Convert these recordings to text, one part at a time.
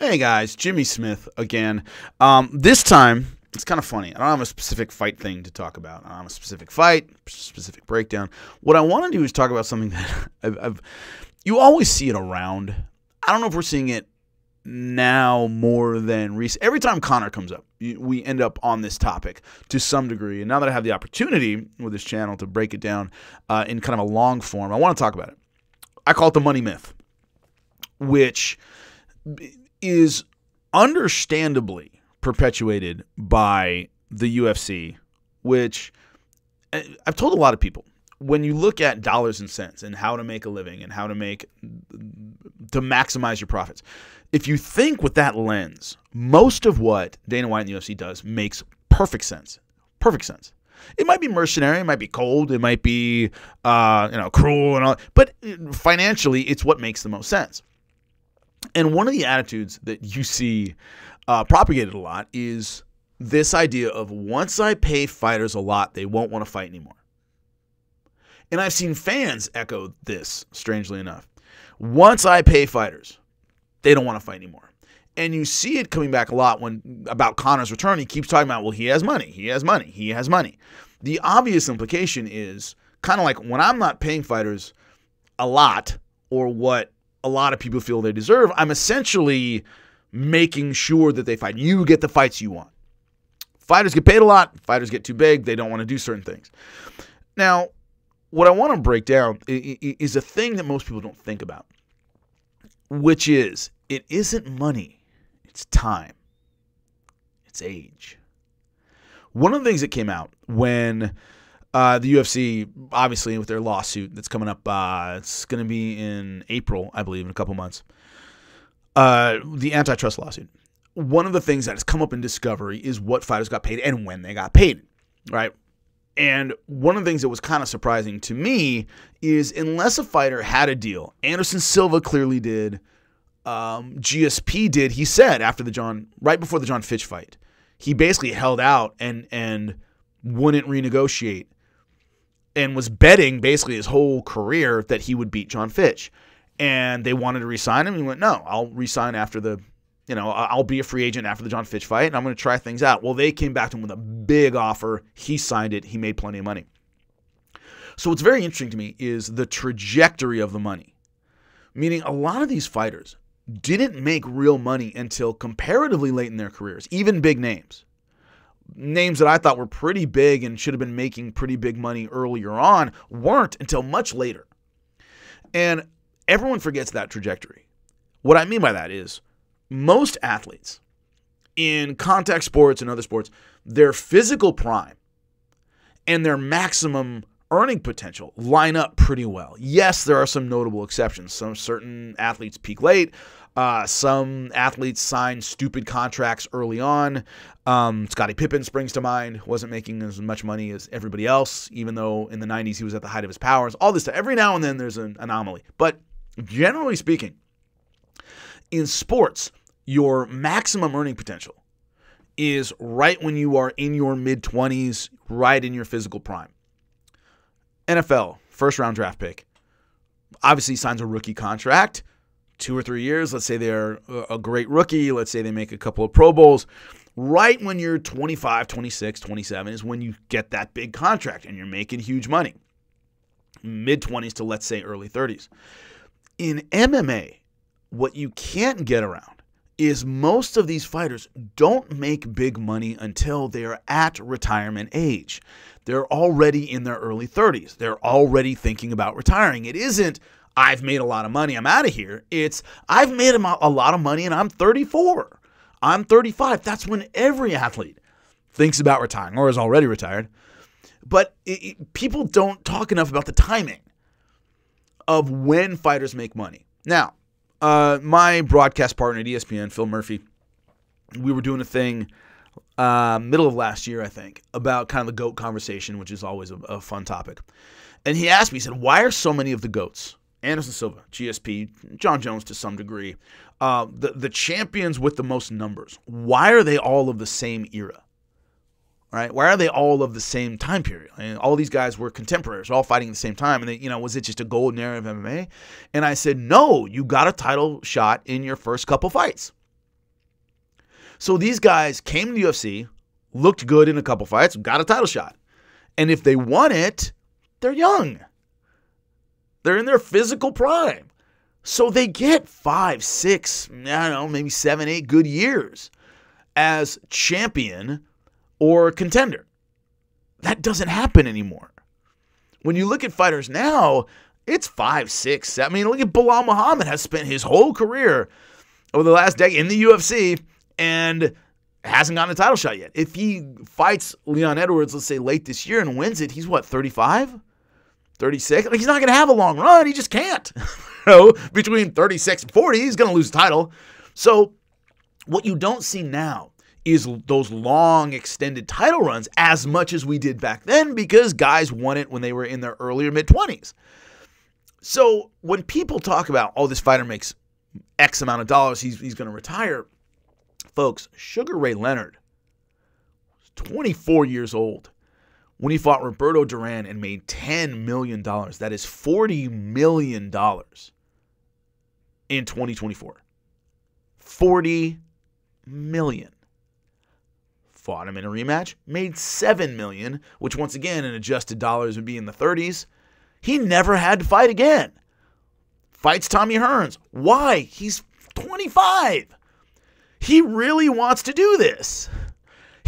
Hey guys, Jimmy Smith again. Um, this time, it's kind of funny. I don't have a specific fight thing to talk about. I don't have a specific fight, specific breakdown. What I want to do is talk about something that I've, I've you always see it around. I don't know if we're seeing it now more than recent. Every time Conor comes up, we end up on this topic to some degree. And now that I have the opportunity with this channel to break it down uh, in kind of a long form, I want to talk about it. I call it the money myth, which is understandably perpetuated by the UFC, which eh, I've told a lot of people when you look at dollars and cents and how to make a living and how to make to maximize your profits, if you think with that lens, most of what Dana White and the UFC does makes perfect sense. Perfect sense. It might be mercenary, it might be cold, it might be uh, you know cruel and all, but financially, it's what makes the most sense. And one of the attitudes that you see uh, propagated a lot is this idea of once I pay fighters a lot, they won't want to fight anymore. And I've seen fans echo this, strangely enough. Once I pay fighters, they don't want to fight anymore. And you see it coming back a lot when about Conor's return. He keeps talking about, well, he has money, he has money, he has money. The obvious implication is kind of like when I'm not paying fighters a lot or what a lot of people feel they deserve, I'm essentially making sure that they fight. You get the fights you want. Fighters get paid a lot, fighters get too big, they don't want to do certain things. Now, what I want to break down is a thing that most people don't think about, which is it isn't money, it's time, it's age. One of the things that came out when uh, the UFC, obviously, with their lawsuit that's coming up, uh, it's going to be in April, I believe, in a couple months. Uh, the antitrust lawsuit. One of the things that has come up in discovery is what fighters got paid and when they got paid, right? And one of the things that was kind of surprising to me is unless a fighter had a deal, Anderson Silva clearly did, um, GSP did. He said after the Jon, right before the Jon Fitch fight, he basically held out and and wouldn't renegotiate, and was betting basically his whole career that he would beat Jon Fitch. And they wanted to resign him. He went, no, I'll resign after the you know, I'll be a free agent after the Jon Fitch fight and I'm going to try things out. Well, they came back to him with a big offer. He signed it. He made plenty of money. So what's very interesting to me is the trajectory of the money. Meaning a lot of these fighters didn't make real money until comparatively late in their careers, even big names. Names that I thought were pretty big and should have been making pretty big money earlier on weren't until much later. And everyone forgets that trajectory. What I mean by that is most athletes in contact sports and other sports, their physical prime and their maximum earning potential line up pretty well. Yes, there are some notable exceptions. Some certain athletes peak late. Uh, some athletes sign stupid contracts early on. Um, Scottie Pippen springs to mind. Wasn't making as much money as everybody else, even though in the 90s he was at the height of his powers. All this stuff. Every now and then there's an anomaly. But generally speaking, in sports, your maximum earning potential is right when you are in your mid 20s, right in your physical prime. NFL, first round draft pick, obviously signs a rookie contract, two or three years. Let's say they're a great rookie. Let's say they make a couple of Pro Bowls. Right when you're 25, 26, 27 is when you get that big contract and you're making huge money. Mid 20s to let's say early 30s. In MMA, what you can't get around is most of these fighters don't make big money until they're at retirement age. They're already in their early 30s. They're already thinking about retiring. It isn't, I've made a lot of money, I'm out of here. It's, I've made a lot of money and I'm 34. I'm 35. That's when every athlete thinks about retiring or is already retired. But it, it, people don't talk enough about the timing of when fighters make money. Now, uh, my broadcast partner at ESPN, Phil Murphy, we were doing a thing uh, middle of last year, I think, about kind of the goat conversation, which is always a, a, fun topic. And he asked me, he said, "Why are so many of the goats, Anderson Silva, GSP, Jon Jones to some degree, uh, the the champions with the most numbers? Why are they all of the same era?" right? Why are they all of the same time period? I mean, all these guys were contemporaries, all fighting at the same time. And they, you know, was it just a golden era of MMA? And I said, no, you got a title shot in your first couple fights. So these guys came to the UFC, looked good in a couple fights, got a title shot. And if they won it, they're young. They're in their physical prime. So they get five, six, I don't know, maybe seven, eight good years as champion or contender. That doesn't happen anymore. When you look at fighters now, it's five, six, seven. I mean, look at Belal Muhammad has spent his whole career over the last decade in the UFC and hasn't gotten a title shot yet. If he fights Leon Edwards, let's say late this year and wins it, he's what, 35? 36? Like he's not going to have a long run. He just can't. you know, between 36 and 40, he's going to lose the title. So what you don't see now is those long extended title runs as much as we did back then because guys won it when they were in their earlier mid 20s. So when people talk about, oh, this fighter makes X amount of dollars, he's, he's going to retire, folks, Sugar Ray Leonard was 24 years old when he fought Roberto Duran and made $10 million. That is $40 million in 2024. 40 million fought him in a rematch, made 7 million, which once again in adjusted dollars would be in the 30s. He never had to fight again. Fights Tommy Hearns. Why? He's 25. He really wants to do this.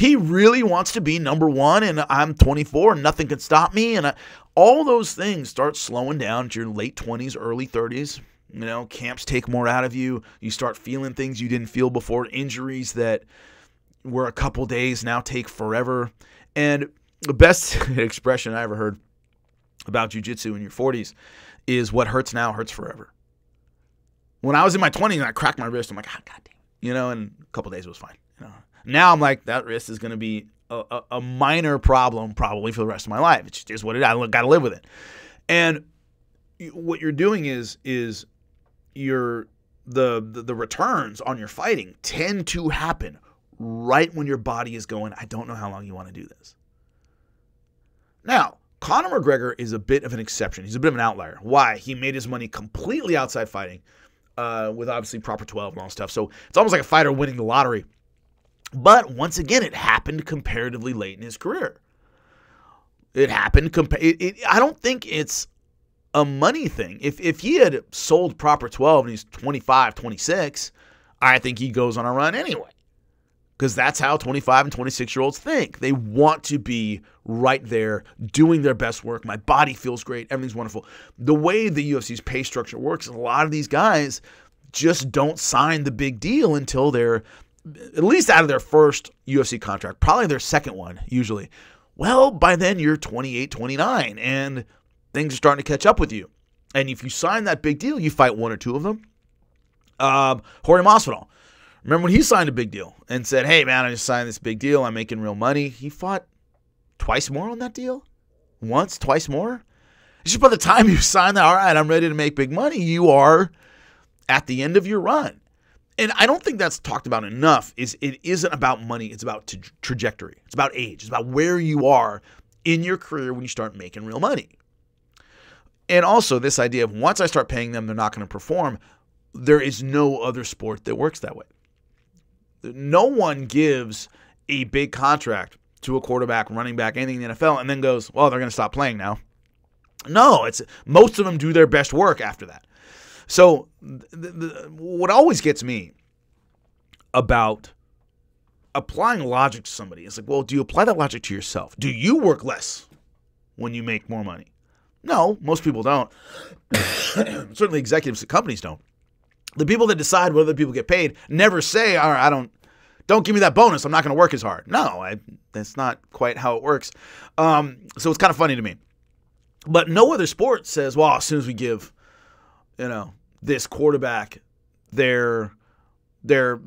He really wants to be number one, and I'm 24, and nothing can stop me. And I, all those things start slowing down at your late 20s, early 30s. You know, camps take more out of you. You start feeling things you didn't feel before, injuries that were a couple days now take forever. And the best expression I ever heard about jujitsu in your 40s is what hurts now hurts forever. When I was in my 20s and I cracked my wrist, I'm like, ah, oh, God damn. You know, and a couple days it was fine. You know, now I'm like, that wrist is going to be a, a, a, minor problem probably for the rest of my life. It's just what it. I got to live with it. And what you're doing is is you're the, the the returns on your fighting tend to happen right when your body is going, I don't know how long you want to do this. Now, Conor McGregor is a bit of an exception. He's a bit of an outlier. Why? He made his money completely outside fighting uh, with obviously proper 12 and all stuff. So it's almost like a fighter winning the lottery. But once again, it happened comparatively late in his career. It happened. Compa- it, it, I don't think it's a money thing. If, if he had sold proper 12 and he's 25, 26, I think he goes on a run anyway because that's how 25 and 26 year olds think. They want to be right there doing their best work. My body feels great. Everything's wonderful. The way the UFC's pay structure works, a lot of these guys just don't sign the big deal until they're at least out of their first UFC contract, probably their second one, usually. Well, by then you're 28, 29, and things are starting to catch up with you. And if you sign that big deal, you fight one or two of them. Um, Jorge Masvidal Remember when he signed a big deal and said, "Hey man, I just signed this big deal. I'm making real money." He fought twice more on that deal, once, twice more. It's just by the time you sign that, all right, I'm ready to make big money. You are at the end of your run, and I don't think that's talked about enough. Is it isn't about money? It's about t- trajectory. It's about age. It's about where you are in your career when you start making real money. And also this idea of once I start paying them, they're not going to perform. There is no other sport that works that way no one gives a big contract to a quarterback, running back, anything in the NFL, and then goes, well, they're going to stop playing now. No, it's most of them do their best work after that. So, what always gets me about applying logic to somebody is like, well, do you apply that logic to yourself? Do you work less when you make more money? No, most people don't. Certainly, executives at companies don't the people that decide whether people get paid never say, "All right, I don't." Don't give me that bonus. I'm not going to work as hard. No, I, that's not quite how it works. Um, so it's kind of funny to me. But no other sport says, well, as soon as we give, you know, this quarterback their their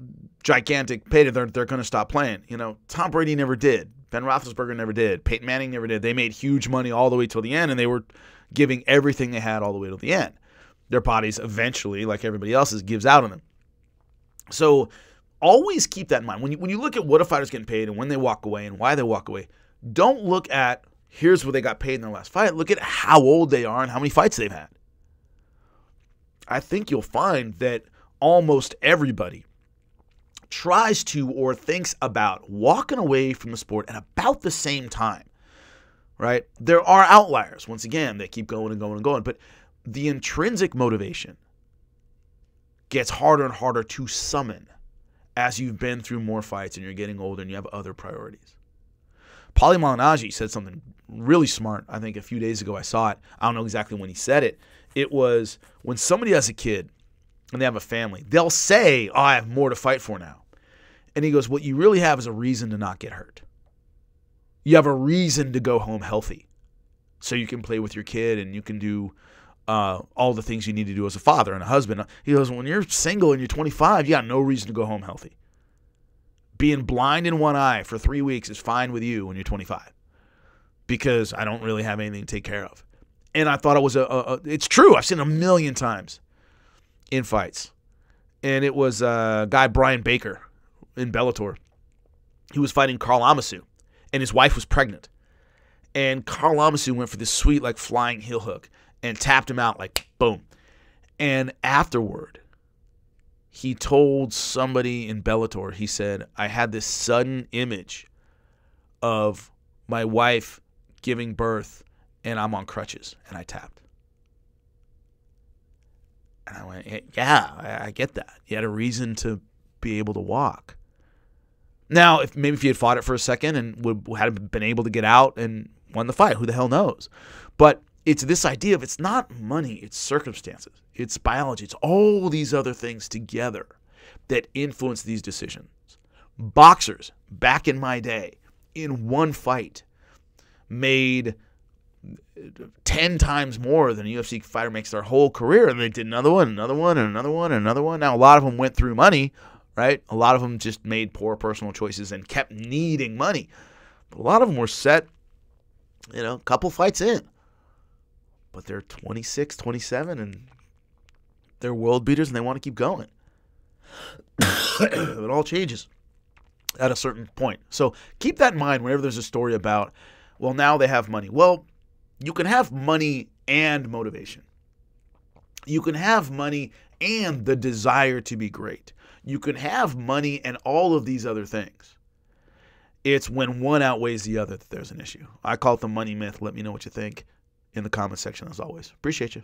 gigantic payday, they're, they're going to stop playing. You know, Tom Brady never did. Ben Roethlisberger never did. Peyton Manning never did. They made huge money all the way till the end, and they were giving everything they had all the way till the end their bodies eventually, like everybody else's, gives out on them. So always keep that in mind. When you, when you look at what a fighter's getting paid and when they walk away and why they walk away, don't look at here's what they got paid in their last fight. Look at how old they are and how many fights they've had. I think you'll find that almost everybody tries to or thinks about walking away from the sport at about the same time, right? There are outliers. Once again, they keep going and going and going, but the intrinsic motivation gets harder and harder to summon as you've been through more fights and you're getting older and you have other priorities. Paulie Malignaggi said something really smart. I think a few days ago I saw it. I don't know exactly when he said it. It was when somebody has a kid and they have a family, they'll say, oh, I have more to fight for now. And he goes, What you really have is a reason to not get hurt. You have a reason to go home healthy so you can play with your kid and you can do uh, all the things you need to do as a father and a husband. He goes, When you're single and you're 25, you got no reason to go home healthy. Being blind in one eye for three weeks is fine with you when you're 25 because I don't really have anything to take care of. And I thought it was a, a, a it's true. I've seen it a million times in fights. And it was a uh, guy, Bryan Baker, in Bellator. He was fighting Karl Amoussou, and his wife was pregnant. And Karl Amoussou went for this sweet, like flying heel hook and tapped him out, like boom. And afterward, he told somebody in Bellator, he said, I had this sudden image of my wife giving birth and I'm on crutches and I tapped. And I went, eh, yeah, I get that. You had a reason to be able to walk. Now, if maybe if he had fought it for a second and would had been able to get out and won the fight, who the hell knows? But it's this idea of it's not money, it's circumstances, it's biology, it's all these other things together that influence these decisions. Boxers back in my day, in one fight, made 10 times more than a UFC fighter makes their whole career. And they did another one, another one, and another one, and another one. Now, a lot of them went through money, right? A lot of them just made poor personal choices and kept needing money. But a lot of them were set, you know, a couple fights in. But they're 26, 27, and they're world beaters and they want to keep going. it all changes at a certain point. So keep that in mind whenever there's a story about, well, now they have money. Well, you can have money and motivation. You can have money and the desire to be great. You can have money and all of these other things. It's when one outweighs the other that there's an issue. I call it the money myth. Let me know what you think in the comment section as always. Appreciate you.